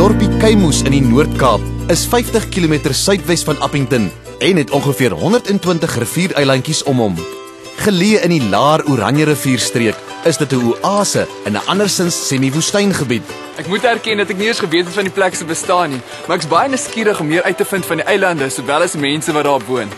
dorpie Keimoes in die Noord-Kaap is 50 km suidwes van Appington en het ongeveer 120 riviereilandjies om hom. Geleë in die laar Oranje rivierstreek, is dit 'n oase in 'n andersins semi-woestyngebied. Ek moet erken dat ek nie eens geweet het van die plek se bestaan nie, maar ek's baie nuuskierig om meer uit te vind van die eilande sowel as die mense wat daar woon.